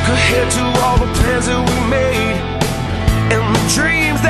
look ahead to all the plans that we made and the dreams that